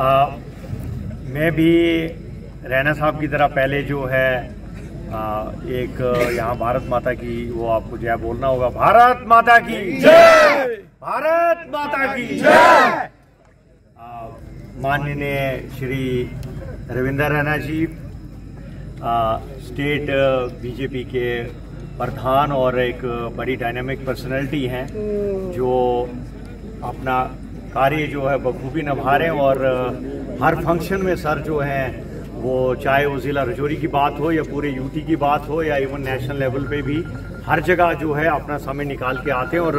आ, मैं भी रैना साहब की तरह पहले जो है आ, एक यहाँ भारत माता की वो आपको जय बोलना होगा भारत माता की जय! भारत माता की जय! माननीय श्री रविंदर रैना जी आ, स्टेट बीजेपी के प्रधान और एक बड़ी डायनामिक पर्सनैलिटी हैं जो अपना कार्य जो है बखूबी निभा रहे हैं और हर फ़ंक्शन में सर जो हैं वो चाहे वो ज़िला रजौरी की बात हो या पूरे यूटी की बात हो या इवन नेशनल लेवल पे भी हर जगह जो है अपना समय निकाल के आते हैं और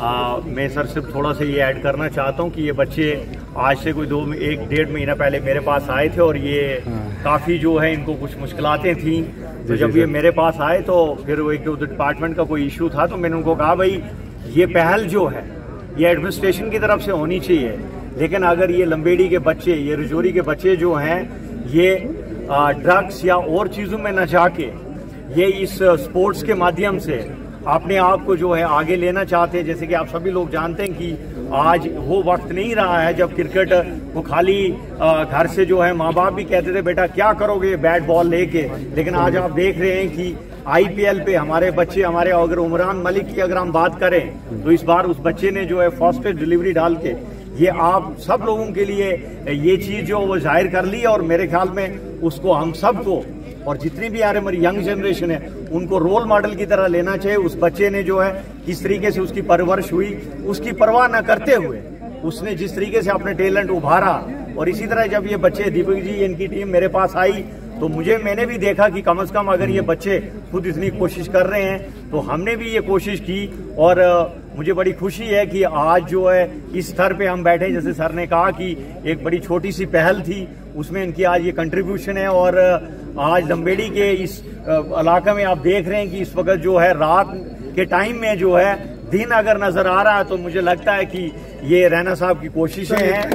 आ, मैं सर सिर्फ़ थोड़ा सा ये ऐड करना चाहता हूँ कि ये बच्चे आज से कोई दो एक डेढ़ महीना पहले मेरे पास आए थे और ये काफ़ी जो है इनको कुछ मुश्किलातें थी। तो जब ये मेरे पास आए तो फिर वो एक डिपार्टमेंट का कोई इशू था तो मैंने उनको कहा भाई ये पहल जो है ये एडमिनिस्ट्रेशन की तरफ़ से होनी चाहिए। लेकिन अगर ये लंबेड़ी के बच्चे, ये रजौरी के बच्चे जो हैं, ये ड्रग्स या और चीज़ों में न जाके, ये इस स्पोर्ट्स के माध्यम से अपने आप को जो है आगे लेना चाहते हैं। जैसे कि आप सभी लोग जानते हैं कि आज वो वक्त नहीं रहा है जब क्रिकेट को खाली घर से जो है माँ बाप भी कहते थे, बेटा, क्या करोगे? बैट बॉल लेके। लेकिन आज आप देख रहे हैं कि आईपीएल पे हमारे बच्चे, हमारे अगर उमरान मलिक की अगर हम बात करें तो इस बार उस बच्चे ने जो है फ़र्स्ट डिलीवरी डाल के, ये आप सब लोगों के लिए ये चीज़ जो वो ज़ाहिर कर ली है और मेरे ख्याल में उसको हम सबको, और जितनी भी रहे हमारी यंग जनरेशन है, उनको रोल मॉडल की तरह लेना चाहिए। उस बच्चे ने जो है किस तरीके से उसकी परवरिश हुई, उसकी परवाह न करते हुए उसने जिस तरीके से अपने टैलेंट उभारा, और इसी तरह जब ये बच्चे दीपक जी, इनकी टीम मेरे पास आई तो मुझे मैंने भी देखा कि कम से कम अगर ये बच्चे खुद इतनी कोशिश कर रहे हैं तो हमने भी ये कोशिश की और मुझे बड़ी खुशी है कि आज जो है इस स्तर पे हम बैठे जैसे सर ने कहा कि एक बड़ी छोटी सी पहल थी उसमें इनकी आज ये कंट्रीब्यूशन है और आज लंबेड़ी के इस इलाके में आप देख रहे हैं कि इस वक्त जो है रात के टाइम में जो है दिन अगर नज़र आ रहा है तो मुझे लगता है कि ये रैना साहब की कोशिशें हैं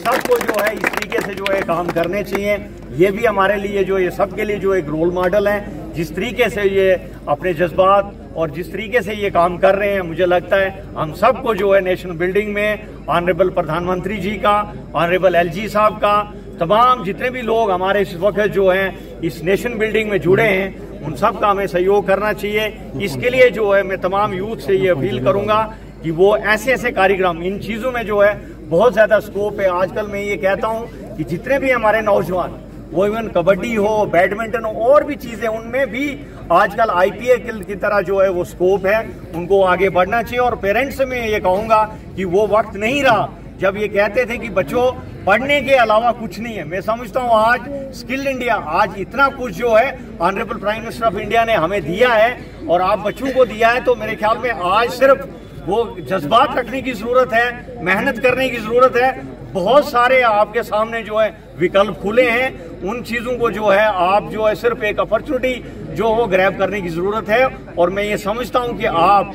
सबको जो है इस तरीके से जो है काम करने चाहिए। ये भी हमारे लिए जो ये सबके लिए जो एक रोल मॉडल है, जिस तरीके से ये अपने जज्बात और जिस तरीके से ये काम कर रहे हैं, मुझे लगता है हम सबको जो है नेशनल बिल्डिंग में ऑनरेबल प्रधानमंत्री जी का ऑनरेबल एलजी साहब का, तमाम जितने भी लोग हमारे इस वक्त जो हैं, इस नेशन बिल्डिंग में जुड़े हैं, उन सब का हमें सहयोग करना चाहिए। इसके लिए जो है मैं तमाम यूथ से ये अपील करूँगा कि वो ऐसे ऐसे कार्यक्रम, इन चीज़ों में जो है बहुत ज़्यादा स्कोप है। आजकल मैं ये कहता हूँ कि जितने भी हमारे नौजवान वो इवन कबड्डी हो, बैडमिंटन हो, और भी चीज़ें उनमें भी आजकल आईपीएल की तरह जो है वो स्कोप है, उनको आगे बढ़ना चाहिए। और पेरेंट्स से मैं ये कहूँगा कि वो वक्त नहीं रहा। जब ये कहते थे कि बच्चों, पढ़ने के अलावा कुछ नहीं है। मैं समझता हूँ आज स्किल इंडिया आज इतना कुछ जो है honourable prime minister of India ने हमें दिया है। और आप बच्चों को दिया है तो मेरे ख्याल में आज सिर्फ़ वो जज्बात रखने की ज़रूरत है, मेहनत करने की ज़रूरत है बहुत सारे आपके सामने जो है विकल्प खुले हैं। उन चीज़ों को जो है आप जो है सिर्फ़ एक अपॉर्चुनिटी जो वो ग्रैब करने की ज़रूरत है। और मैं ये समझता हूँ कि आप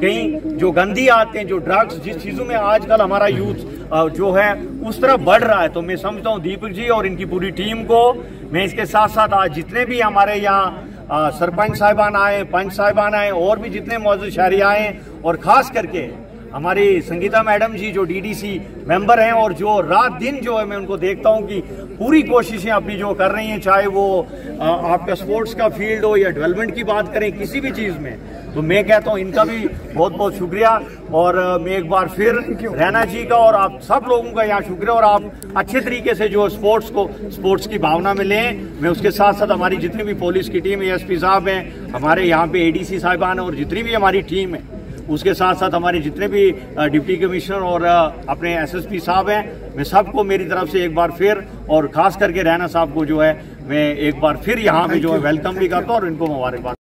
कहीं जो गंदी आते हैं जो ड्रग्स जिस चीज़ों में आजकल हमारा यूथ जो है उस तरह बढ़ रहा है तो मैं समझता हूँ दीपक जी और इनकी पूरी टीम को। मैं इसके साथ साथ आज जितने भी हमारे यहाँ सरपंच साहिबान आए, पंच साहिबान आए, और भी जितने मौजूद शहरी आए और खास करके हमारी संगीता मैडम जी जो डीडीसी मेंबर हैं और जो रात दिन जो है मैं उनको देखता हूँ कि पूरी कोशिशें अपनी जो कर रही हैं चाहे वो आपका स्पोर्ट्स का फ़ील्ड हो या डेवलपमेंट की बात करें किसी भी चीज़ में तो मैं कहता हूँ इनका भी बहुत बहुत शुक्रिया। और मैं एक बार फिर रैना जी का और आप सब लोगों का यहाँ शुक्रिया और आप अच्छे तरीके से जो स्पोर्ट्स को स्पोर्ट्स की भावना में लें। मैं उसके साथ साथ हमारी जितनी भी पुलिस की टीम एस साहब हैं हमारे यहाँ पे एडीसी साहिबान और जितनी भी हमारी टीम है उसके साथ साथ हमारे जितने भी डिप्टी कमिश्नर और अपने एसएसपी साहब हैं मैं सबको मेरी तरफ़ से एक बार फिर और खास करके रैना साहब को जो है मैं एक बार फिर यहाँ पे जो है वेलकम भी करता हूँ और इनको मुबारकबाद